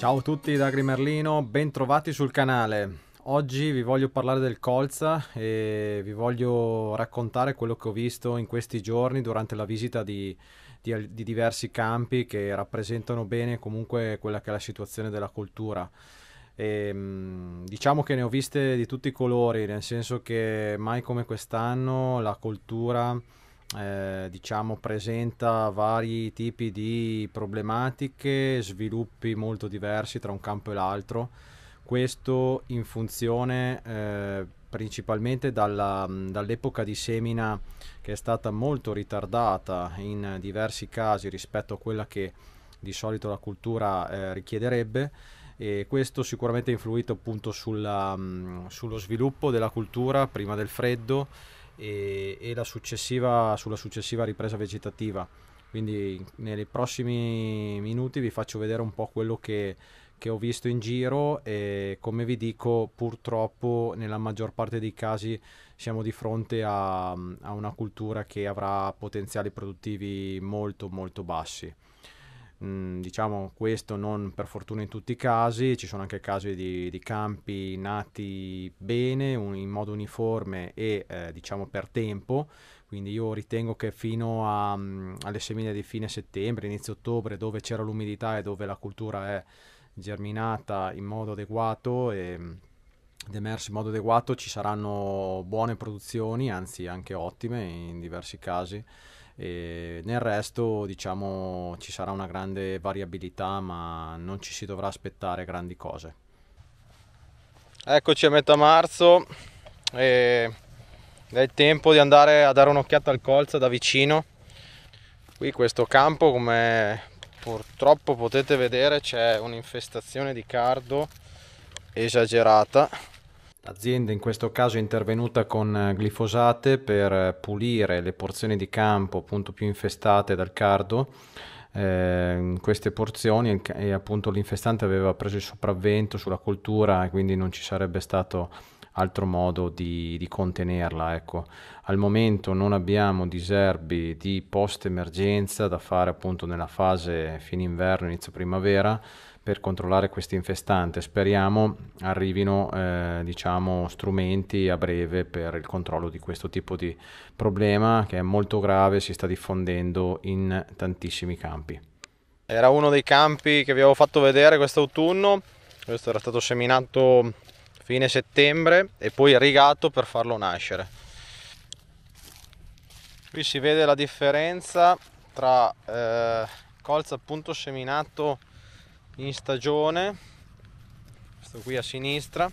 Ciao a tutti da Grimerlino, ben trovati sul canale. Oggi vi voglio parlare del colza e vi voglio raccontare quello che ho visto in questi giorni durante la visita di, di, di diversi campi che rappresentano bene comunque quella che è la situazione della cultura. E, ehm, diciamo che ne ho viste di tutti i colori, nel senso che mai come quest'anno la cultura eh, diciamo presenta vari tipi di problematiche, sviluppi molto diversi tra un campo e l'altro. Questo in funzione eh, principalmente dalla, dall'epoca di semina che è stata molto ritardata in diversi casi rispetto a quella che di solito la cultura eh, richiederebbe e questo sicuramente ha influito appunto sulla, mh, sullo sviluppo della cultura prima del freddo e, e successiva, sulla successiva ripresa vegetativa. Quindi nei prossimi minuti vi faccio vedere un po' quello che, che ho visto in giro e come vi dico purtroppo nella maggior parte dei casi siamo di fronte a, a una cultura che avrà potenziali produttivi molto molto bassi. Mm, diciamo questo non per fortuna in tutti i casi, ci sono anche casi di, di campi nati bene, un, in modo uniforme e eh, diciamo per tempo, quindi io ritengo che fino a, um, alle semine di fine settembre, inizio ottobre, dove c'era l'umidità e dove la cultura è germinata in modo adeguato e ed emerso in modo adeguato ci saranno buone produzioni, anzi anche ottime in diversi casi e nel resto diciamo ci sarà una grande variabilità ma non ci si dovrà aspettare grandi cose. Eccoci a metà marzo e è il tempo di andare a dare un'occhiata al colza da vicino. Qui questo campo come purtroppo potete vedere c'è un'infestazione di cardo esagerata L'azienda in questo caso è intervenuta con eh, glifosate per eh, pulire le porzioni di campo appunto più infestate dal cardo. Eh, queste porzioni e appunto l'infestante aveva preso il sopravvento sulla coltura e quindi non ci sarebbe stato altro modo di, di contenerla. Ecco. Al momento non abbiamo diserbi di post emergenza da fare appunto nella fase fine inverno, inizio primavera per controllare questo infestante. Speriamo arrivino eh, diciamo, strumenti a breve per il controllo di questo tipo di problema che è molto grave e si sta diffondendo in tantissimi campi. Era uno dei campi che vi avevo fatto vedere quest'autunno, questo era stato seminato fine settembre e poi rigato per farlo nascere. Qui si vede la differenza tra eh, colza appunto seminato in stagione questo qui a sinistra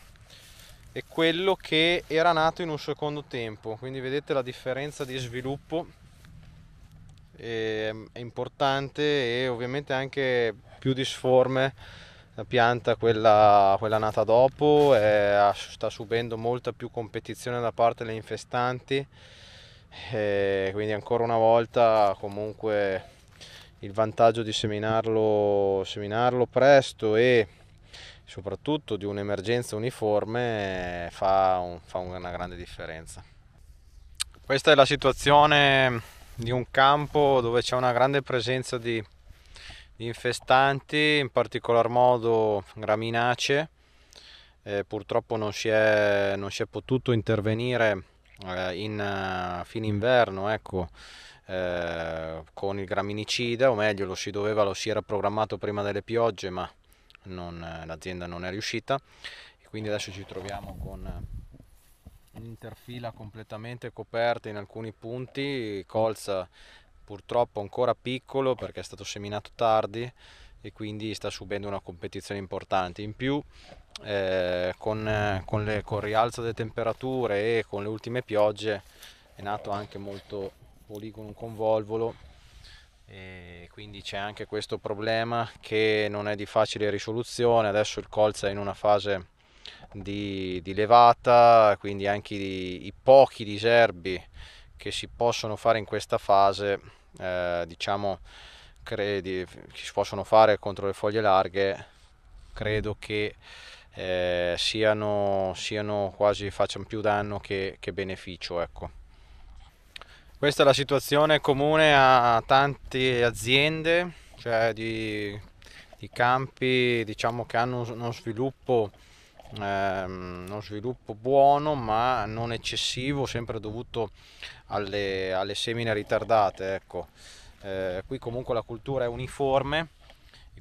e quello che era nato in un secondo tempo. Quindi vedete la differenza di sviluppo è importante e ovviamente anche più disforme la pianta quella, quella nata dopo è, sta subendo molta più competizione da parte delle infestanti e quindi ancora una volta comunque il vantaggio di seminarlo, seminarlo presto e soprattutto di un'emergenza uniforme fa, un, fa una grande differenza. Questa è la situazione di un campo dove c'è una grande presenza di, di infestanti, in particolar modo graminacee. Eh, purtroppo non si, è, non si, è, potuto intervenire eh, in uh, fine inverno, ecco, eh, con il graminicida, o meglio lo si doveva, lo si era programmato prima delle piogge, ma non, l'azienda non è riuscita e quindi adesso ci troviamo con un'interfila completamente coperta in alcuni punti, colza purtroppo ancora piccolo perché è stato seminato tardi e quindi sta subendo una competizione importante. In più eh, con, con, le, con il rialzo delle temperature e con le ultime piogge è nato anche molto poligono con volvolo e quindi c'è anche questo problema che non è di facile risoluzione. Adesso il colza è in una fase di, di levata quindi anche i, i, pochi diserbi che si possono fare in questa fase eh, diciamo credi, che si possono fare contro le foglie larghe credo che eh, siano, siano quasi facciano più danno che, che beneficio ecco questa è la situazione comune a tante aziende, cioè di i campi diciamo che hanno uno sviluppo ehm, uno sviluppo buono ma non eccessivo sempre dovuto alle, alle semine ritardate ecco. eh, qui comunque la cultura è uniforme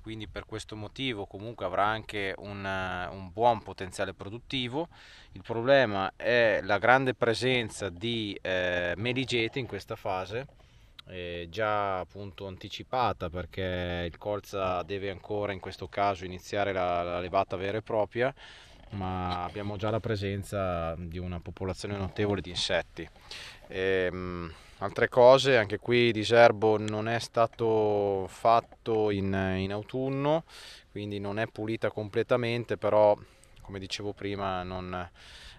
quindi per questo motivo comunque avrà anche un, un buon potenziale produttivo. Il problema è la grande presenza di eh, meligete in questa fase eh, già appunto anticipata perché il colza deve ancora in questo caso iniziare la, la levata vera e propria ma abbiamo già la presenza di una popolazione notevole di insetti. E, ehm, altre cose, anche qui diserbo non è stato fatto in, in autunno, quindi non è pulita completamente, però come dicevo prima non,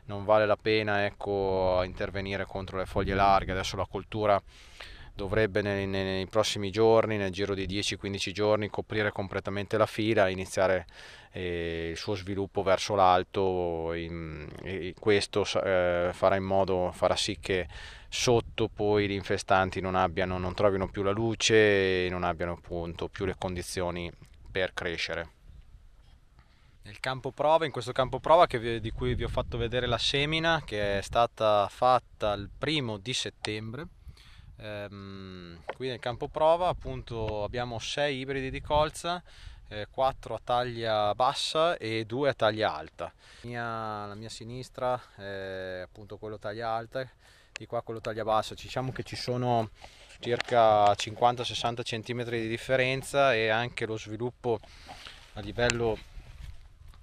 non vale la pena ecco, intervenire contro le foglie larghe, adesso la coltura dovrebbe nei, nei, prossimi giorni, nel giro di 10-15 giorni, coprire completamente la fila, iniziare eh, il suo sviluppo verso l'alto. In, e questo eh, farà in modo, farà sì che sotto poi gli infestanti non, abbiano, non trovino più la luce e non abbiano appunto più le condizioni per crescere. Nel campo prova, in questo campo prova vi, di cui vi ho fatto vedere la semina che è stata fatta il primo di settembre Ehm, qui nel campo prova appunto abbiamo 6 ibridi di colza, eh, 4 a taglia bassa e 2 a taglia alta. La mia, la mia sinistra è appunto quello taglia alta, di qua quello taglia bassa. Diciamo che ci sono circa 50-60 cm di differenza e anche lo sviluppo a livello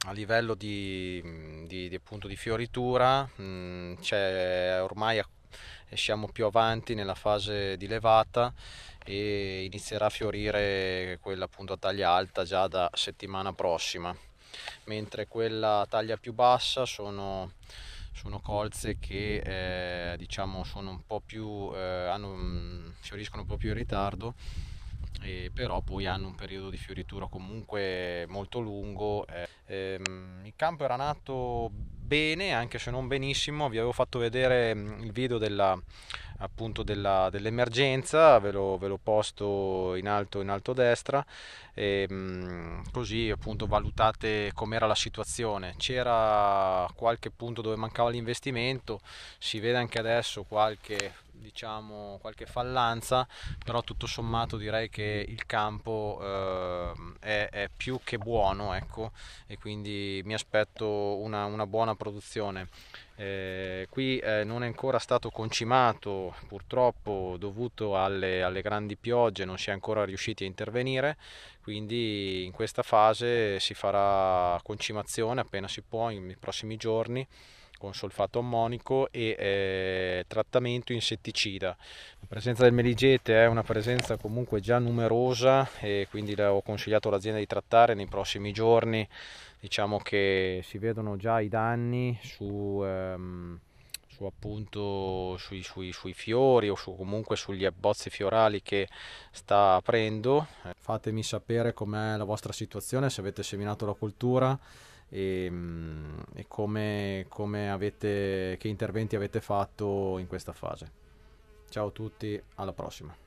a livello di, di, di, di fioritura mh, mm, c'è ormai e siamo più avanti nella fase di levata e inizierà a fiorire quella appunto a taglia alta già da settimana prossima mentre quella a taglia più bassa sono, sono colze che eh, diciamo sono un po' più eh, hanno, fioriscono un po' più in ritardo e però poi hanno un periodo di fioritura comunque molto lungo. Eh, ehm, il campo era nato bene, anche se non benissimo, vi avevo fatto vedere mm, il video della, appunto della, dell'emergenza, ve l'ho, ve l'ho posto in alto in alto a destra, e, mm, così appunto valutate com'era la situazione. C'era qualche punto dove mancava l'investimento, si vede anche adesso qualche diciamo qualche fallanza però tutto sommato direi che il campo eh, è, è, più che buono ecco e quindi mi aspetto una, una buona produzione. Eh, qui eh, non è ancora stato concimato purtroppo dovuto alle, alle, grandi piogge non si è ancora riusciti a intervenire quindi in questa fase si farà concimazione appena si può nei prossimi giorni con solfato ammonico e eh, trattamento insetticida. La presenza del meligete è una presenza comunque già numerosa e quindi ho consigliato all'azienda di trattare nei prossimi giorni. Diciamo che si vedono già i danni su, ehm, su appunto sui, sui, sui, fiori o su, comunque sugli abbozzi fiorali che sta aprendo. Fatemi sapere com'è la vostra situazione se avete seminato la cultura e, e come, come avete, che interventi avete fatto in questa fase. Ciao a tutti alla prossima